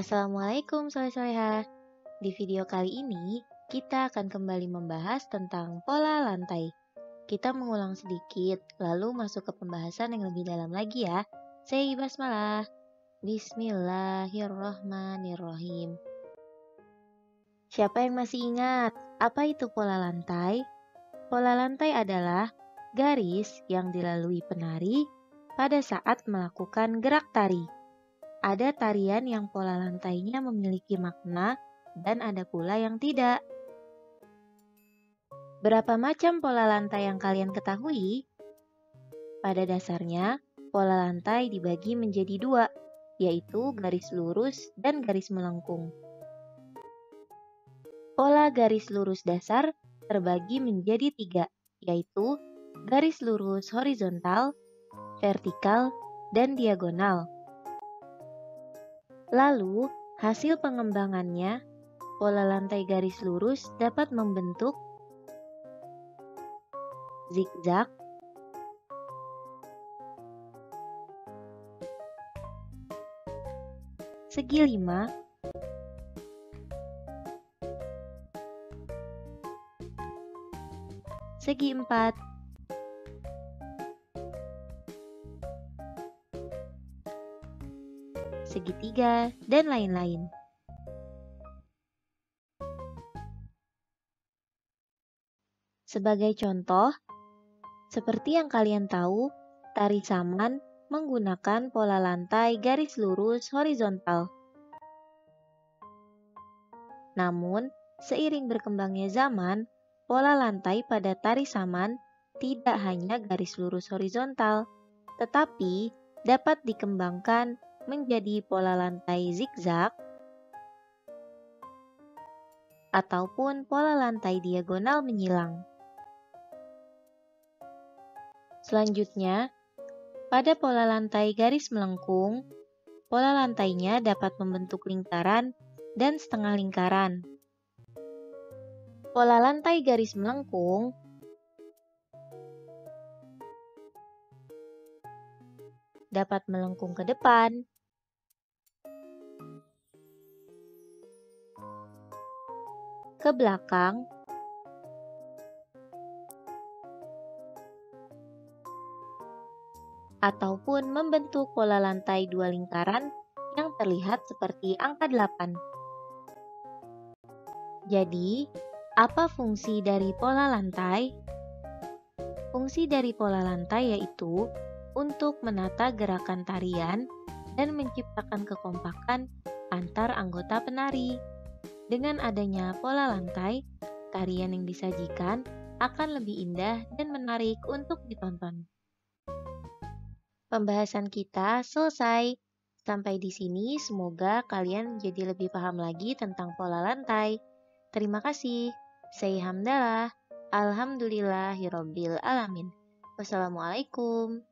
Assalamualaikum soleh-soleha. Di video kali ini, kita akan kembali membahas tentang pola lantai. Kita mengulang sedikit, lalu masuk ke pembahasan yang lebih dalam lagi ya. Say basmalah. Bismillahirrohmanirrohim. Siapa yang masih ingat apa itu pola lantai? Pola lantai adalah garis yang dilalui penari pada saat melakukan gerak tari. Ada tarian yang pola lantainya memiliki makna dan ada pula yang tidak. Berapa macam pola lantai yang kalian ketahui? Pada dasarnya, pola lantai dibagi menjadi dua, yaitu garis lurus dan garis melengkung. Pola garis lurus dasar terbagi menjadi tiga, yaitu garis lurus horizontal, vertikal, dan diagonal. Lalu, hasil pengembangannya, pola lantai garis lurus dapat membentuk zigzag, segi lima, segi empat, segitiga, dan lain-lain. Sebagai contoh, seperti yang kalian tahu, tari saman menggunakan pola lantai garis lurus horizontal. Namun, seiring berkembangnya zaman, pola lantai pada tari saman tidak hanya garis lurus horizontal, tetapi dapat dikembangkan menjadi pola lantai zigzag ataupun pola lantai diagonal menyilang. Selanjutnya, pada pola lantai garis melengkung, pola lantainya dapat membentuk lingkaran dan setengah lingkaran. Pola lantai garis melengkung dapat melengkung ke depan, ke belakang, ataupun membentuk pola lantai dua lingkaran yang terlihat seperti angka 8. Jadi, apa fungsi dari pola lantai? Fungsi dari pola lantai yaitu untuk menata gerakan tarian dan menciptakan kekompakan antar anggota penari. Dengan adanya pola lantai, tarian yang disajikan akan lebih indah dan menarik untuk ditonton. Pembahasan kita selesai. Sampai di sini, semoga kalian jadi lebih paham lagi tentang pola lantai. Terima kasih. Saya Hamdalah. Alhamdulillahirobbil alamin. Wassalamualaikum.